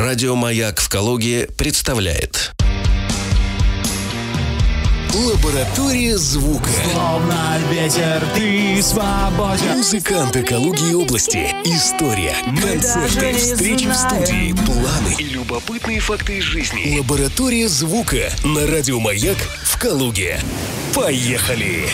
Радио «Маяк» в Калуге представляет. Лаборатория звука. Словно ветер, ты свободен. Музыканты Калуги и области. История, концерты, встречи в студии, планы и любопытные факты из жизни. Лаборатория звука на Радио «Маяк» в Калуге. Поехали!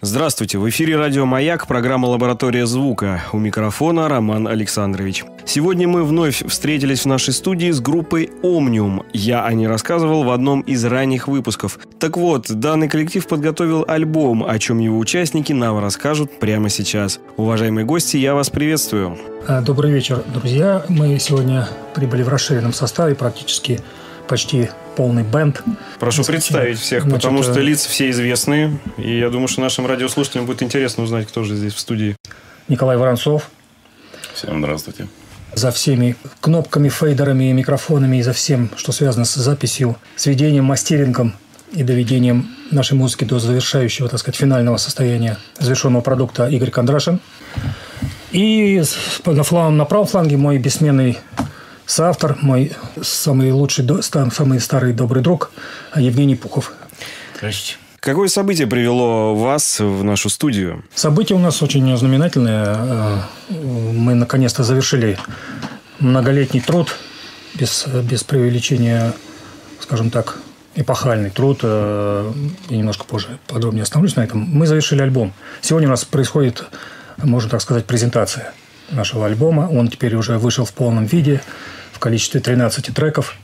Здравствуйте, в эфире радио «Маяк», программа «Лаборатория звука». У микрофона Роман Александрович. Сегодня мы вновь встретились в нашей студии с группой «Омниум». Я о ней рассказывал в одном из ранних выпусков. Так вот, данный коллектив подготовил альбом, о чем его участники нам расскажут прямо сейчас. Уважаемые гости, я вас приветствую. А, Добрый вечер, друзья. Мы сегодня прибыли в расширенном составе, практически почти полный бенд. Прошу Значит, представить всех, значит, потому что э, лица все известные. И я думаю, что нашим радиослушателям будет интересно узнать, кто же здесь в студии. Николай Воронцов Всем здравствуйте. за всеми кнопками, фейдерами, микрофонами и за всем, что связано с записью, сведением, мастерингом и доведением нашей музыки до завершающего, так сказать, финального состояния завершенного продукта Игорь Кондрашин. И на, флан- на правом фланге мой бессменный соавтор, мой самый лучший, самый старый добрый друг Евгений Пухов. Здрасте. Какое событие привело вас в нашу студию? Событие у нас очень знаменательное. Э, Мы наконец-то завершили многолетний труд, без, без преувеличения, скажем так, эпохальный труд. Э, Я немножко позже подробнее остановлюсь на этом. Мы завершили альбом. Сегодня у нас происходит, можно так сказать, презентация нашего альбома. Он теперь уже вышел в полном виде, в количестве 13 треков.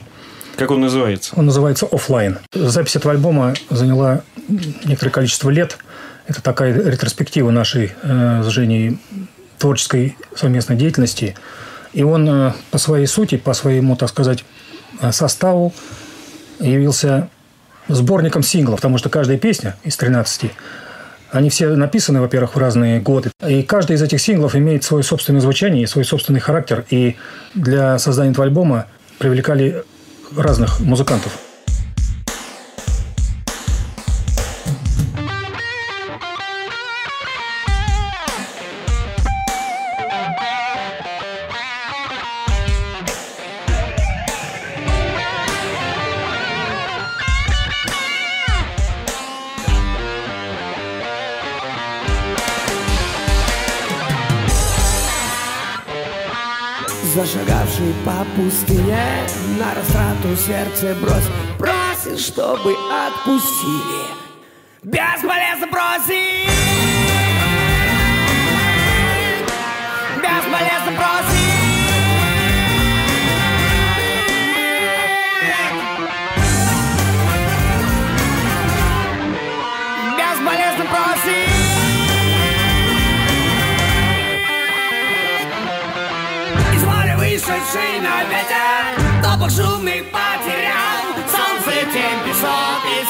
Как он называется? Он называется «Оффлайн». Запись этого альбома заняла некоторое количество лет. Это такая ретроспектива нашей э, с Женей творческой совместной деятельности. И он э, по своей сути, по своему, так сказать, э, составу явился сборником синглов, потому что каждая песня из 13 они все написаны, во-первых, в разные годы. И каждый из этих синглов имеет свое собственное звучание и свой собственный характер. И для создания этого альбома привлекали разных музыкантов. Зашагавший по пустыне На растрату сердце брось Просит, чтобы отпустили. Бесполезно просить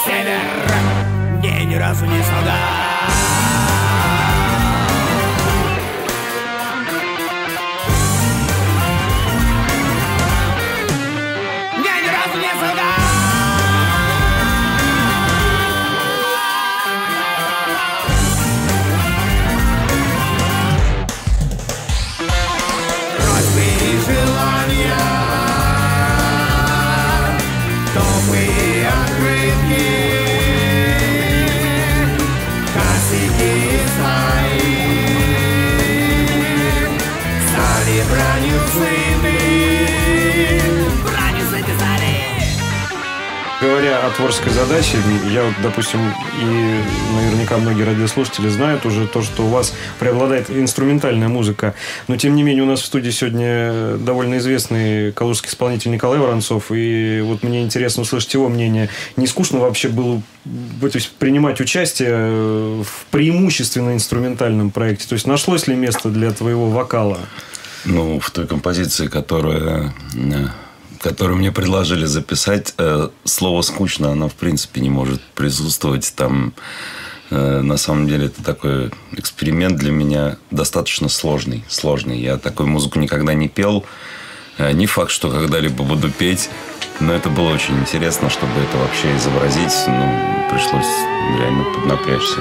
север ни разу не солгал о творческой задаче, я, вот, допустим, и наверняка многие радиослушатели знают уже то, что у вас преобладает инструментальная музыка. Но, тем не менее, у нас в студии сегодня довольно известный калужский исполнитель Николай Воронцов. И вот мне интересно услышать его мнение. Не скучно вообще было то есть, принимать участие в преимущественно инструментальном проекте? То есть, нашлось ли место для твоего вокала? Ну, в той композиции, которая, э, которую мне предложили записать, э, слово «скучно», оно, в принципе, не может присутствовать. Там, э, на самом деле, это такой эксперимент для меня достаточно сложный. Сложный. Я такую музыку никогда не пел. Э, Не факт, что когда-либо буду петь. Но это было очень интересно, чтобы это вообще изобразить. Ну, пришлось реально поднапрячься.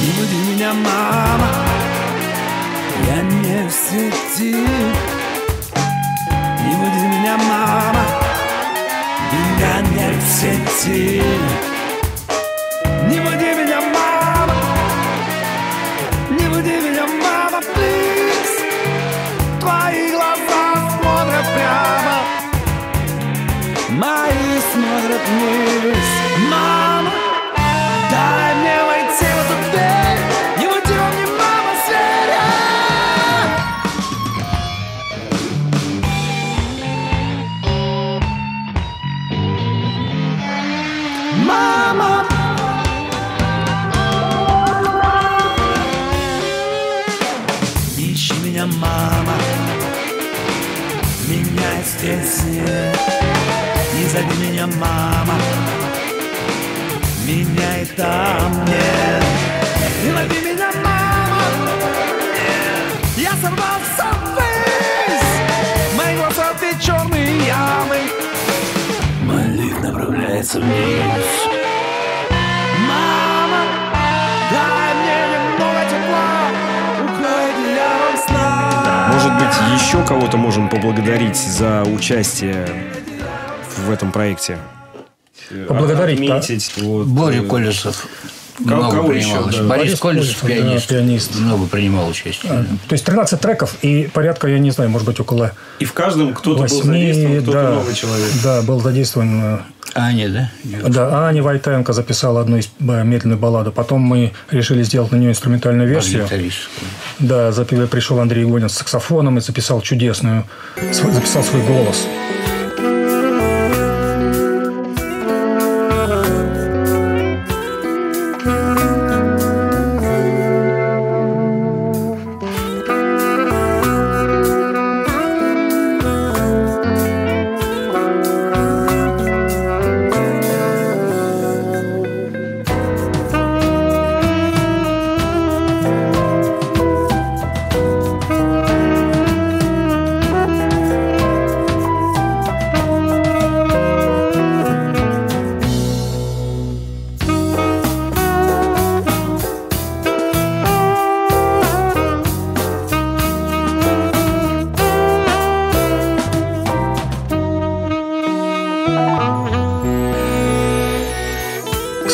Не буди меня, мама Я не в сети see. Там нет. Не лови меня, мама. Я сорвался ввысь Мои глаза две черные ямы. Мой лик направляется вниз. Мама, дай мне немного тепла. Укрой одеялом сна Может быть, еще кого-то можем поблагодарить за участие в этом проекте? Поблагодарить, Отметить. Вот, Боря э, Колесов Кого- много кого принимал еще, участие. да? Борис Борис Колесов, Колесов, да, пианист, пианист. много принимал участие. То есть 13 треков и порядка, я не знаю, может быть, около И в каждом кто-то был восьми, задействован, кто-то да, новый человек. да, был задействован э, Аня, да? Да, Аня Войтенко записала одну из э, медленную балладу. Потом мы решили сделать на нее инструментальную версию. Бас-гитарист. Да, запил- пришел Андрей Игонин с саксофоном и записал чудесную, записал свой голос.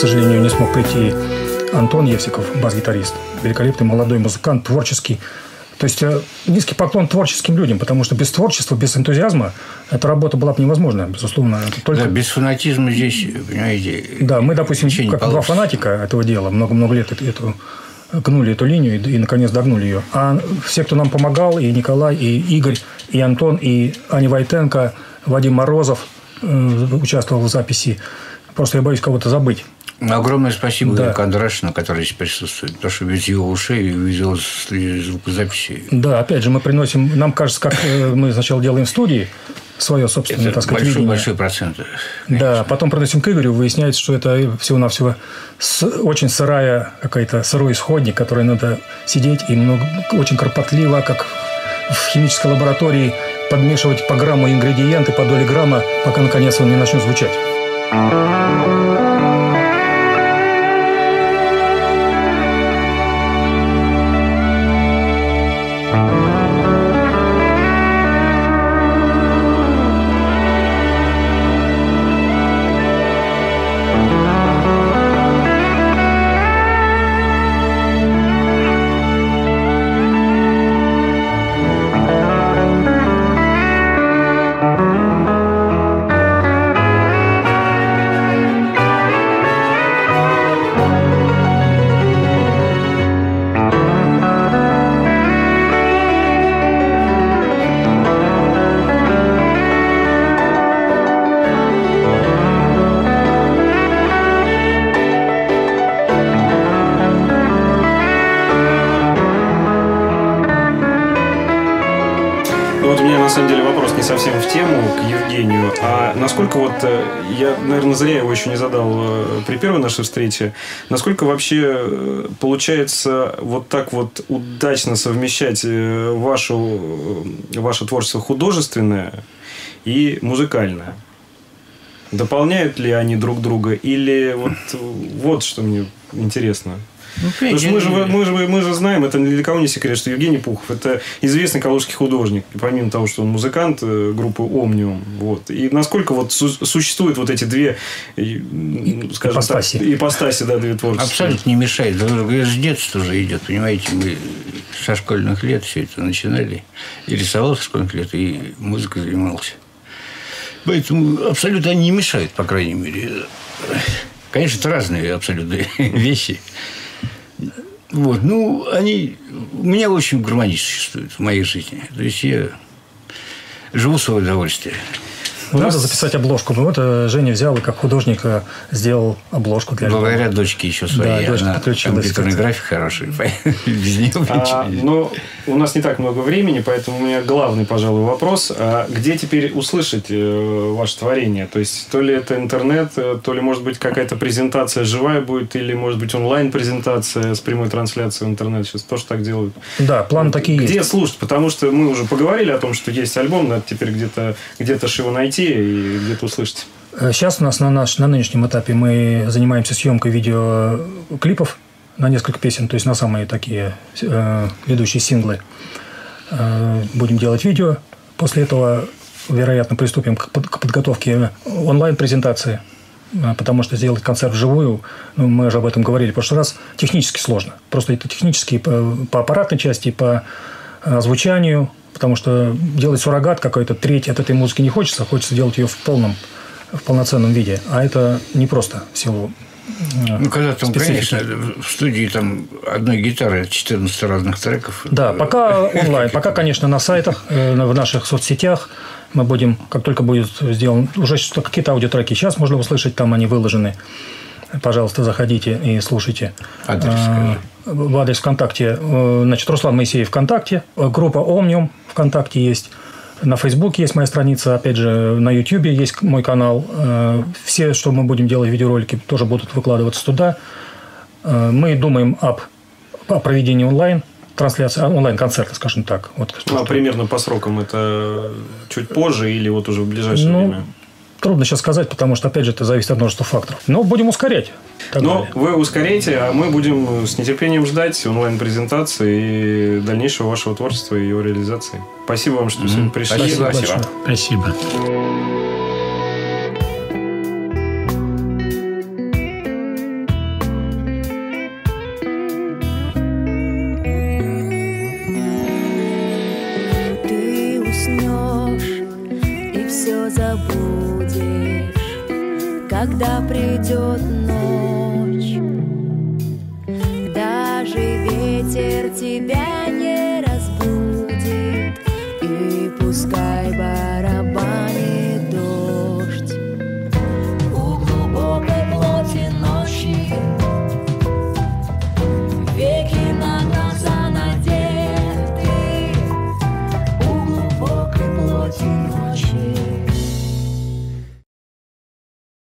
Сожалению, не смог прийти Антон Евсиков, бас-гитарист. Великолепный молодой музыкант, творческий. То есть э, низкий поклон творческим людям, потому что без творчества, без энтузиазма эта работа была бы невозможна, безусловно. Только Да, без фанатизма здесь, понимаете, Да, мы, допустим, как два фанатика этого дела, много-много лет эту, эту- гнули эту линию и, и, наконец, догнули ее. А все, кто нам помогал, и Николай, и Игорь, и Антон, и Аня Войтенко, Вадим Морозов э, участвовал в записи. Просто я боюсь кого-то забыть. Ну, Огромное спасибо Да. Игорю Кондрашину, который здесь присутствует. Потому что без его ушей с- звукозаписи Да, опять же, мы приносим... Нам кажется, как э, мы сначала делаем студии свое собственное, это так сказать, большой, видение. большой процент. Да, потом приносим к Игорю, выясняется, что это всего-навсего очень сырая какая-то сырой исходник, который надо сидеть и много, очень кропотливо, как в химической лаборатории, подмешивать по грамму ингредиенты, по доле грамма, пока наконец он не начнет звучать. Насколько вот э, я, наверное, зря его еще не задал э, при первой нашей встрече, насколько вообще э, получается вот так вот удачно совмещать вашу, ваше творчество художественное и музыкальное? Дополняют ли они друг друга или вот, вот что мне интересно? Ну, Потому что мы же, мы, же, мы же знаем, это ни для кого не секрет, что Евгений Пухов – это известный калужский художник. И помимо того, что он музыкант э, группы «Омниум». Вот. И насколько вот су- существуют вот эти две, и, м, скажем Ипостаси. так, ипостаси, да, две творческие. Абсолютно не мешает. Это же с детства уже идет, понимаете, мы со школьных лет все это начинали. И рисовал со школьных лет, и музыкой занимался. Поэтому абсолютно они не мешают, по крайней мере. Конечно, это разные абсолютно вещи. Вот, ну, они у меня очень гармонично существуют в моей жизни. То есть я живу в свое удовольствие. Надо записать обложку. Ну, вот э, Женя взял и как художник сделал обложку для альбома. Благодаря дочке еще своей. Да, дочка подключилась, компьютерной кстати. график хороший. Без нее А, но у нас не так много времени, поэтому у меня главный, пожалуй, вопрос. А где теперь услышать э, ваше творение? То есть, то ли это интернет, э, то ли, может быть, какая-то презентация живая будет, или, может быть, онлайн-презентация с прямой трансляцией в интернет. Сейчас тоже так делают. Да, планы такие Где есть. слушать? Потому что мы уже поговорили о том, что есть альбом, надо теперь где-то где ж его найти и где-то услышать. Э, Сейчас у нас на, наш, на нынешнем этапе мы занимаемся съемкой видеоклипов на несколько песен, то есть на самые такие э, ведущие синглы. Э, будем делать видео. После этого, вероятно, приступим к, под- к подготовке онлайн-презентации, Э, потому что сделать концерт вживую, ну, мы уже об этом говорили в прошлый раз, технически сложно. Просто это технически по, по аппаратной части, по э, звучанию, потому что делать суррогат какой-то треть от этой музыки не хочется, хочется делать ее в полном, в полноценном виде. А это непросто в силу э, Ну, когда там, конечно, в студии там одной гитары 14 разных треков. Да, пока онлайн, пока, конечно, на сайтах, э, в наших соцсетях мы будем, как только будет сделан, уже какие-то аудиотреки сейчас можно услышать, там они выложены. Пожалуйста, заходите и слушайте. Адрес Э, В адрес ВКонтакте. э, Значит, Руслан Моисеев ВКонтакте. э, Группа Омниум ВКонтакте есть. На Фейсбуке есть моя страница. Опять же, на Ютьюбе есть мой канал. Э, Все, что мы будем делать, видеоролики, тоже будут выкладываться туда. Мы думаем об, о проведении онлайн трансляции, а, онлайн-концерта, скажем так. Вот, Ну, а примерно по срокам это чуть позже или вот уже в ближайшее Ну, время? Трудно сейчас сказать, потому что, опять же, это зависит от множества факторов. Но будем ускорять. Но далее. вы ускорите, а мы будем с нетерпением ждать онлайн-презентации и дальнейшего вашего творчества и его реализации. Спасибо вам, что сегодня пришли. Спасибо. большое. Спасибо. тебя.